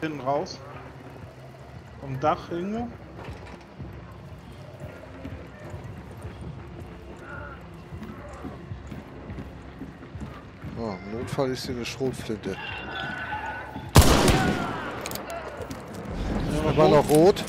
Hinten raus. Vom Dach irgendwo. Oh, Im Notfall ist hier eine Schrotflinte. Ja, Aber noch rot.